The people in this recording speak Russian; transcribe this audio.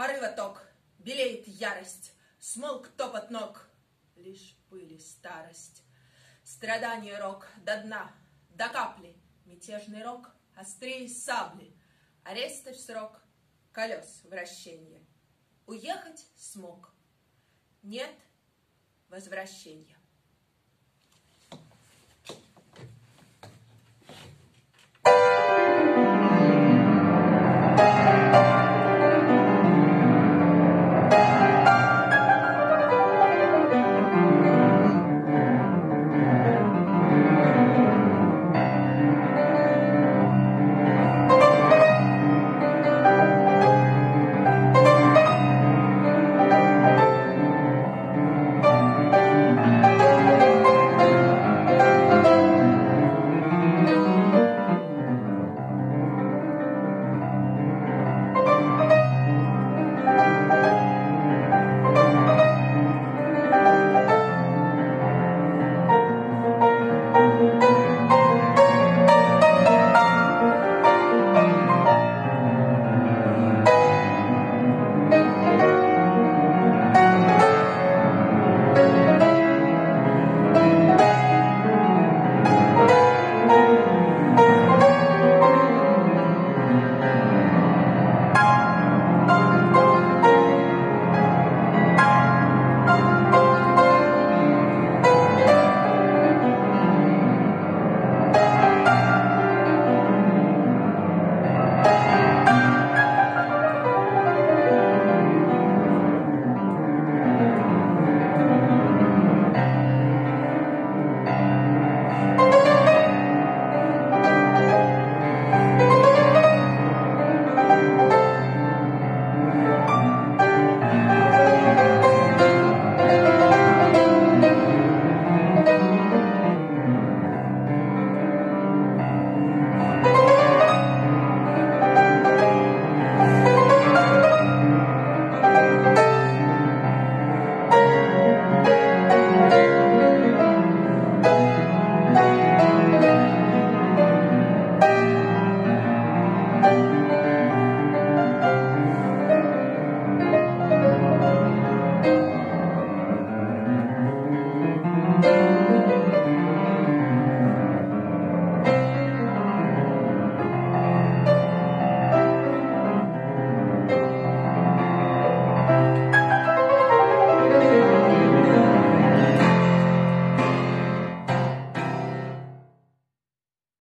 порыва ток, белеет ярость, смолк топот ног, лишь пыли старость. Страдание рок до дна, до капли, мятежный рок, острее сабли, аресты в срок, колес вращение, Уехать смог, нет возвращения.